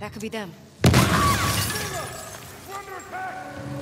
That could be them. Under attack!